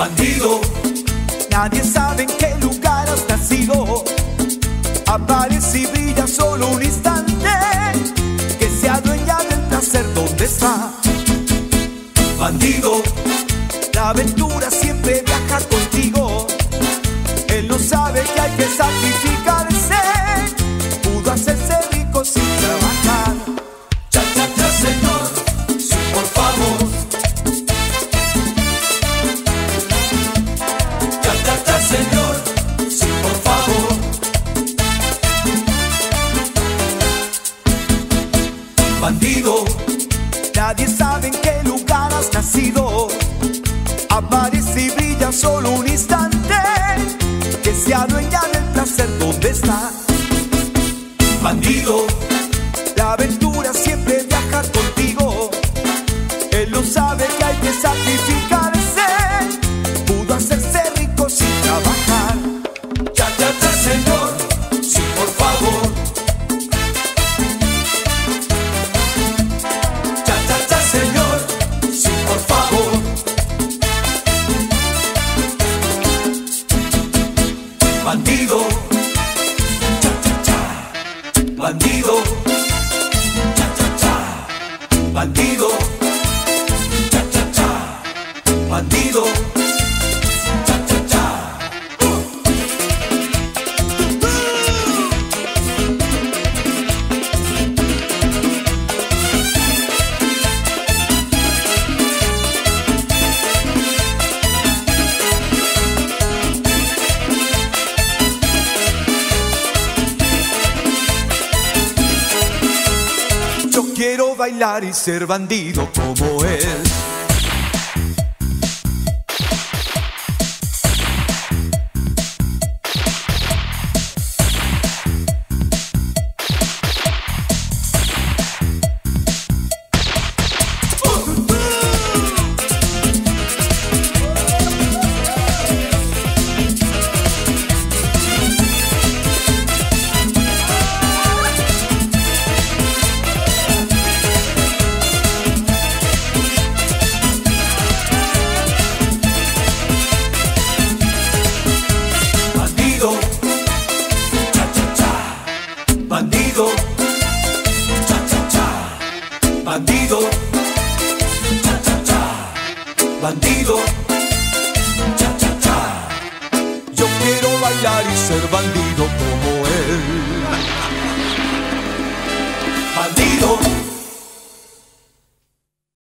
bandido. Nadie sabe en qué lugar has nacido. Aparece y brilla solo un instante. Que se adueña del placer donde está. Bandido. La aventura siempre viaja contigo. Él no sabe que hay que sacrificar. Nadie sabe en qué lugar has nacido. Aparece y brilla solo un instante. Que se adueña del placer donde está. bandido, La aventura siempre Cha bailar y ser bandido como él. Bandido, cha cha cha, bandido, cha cha cha. Yo quiero bailar y ser bandido como él.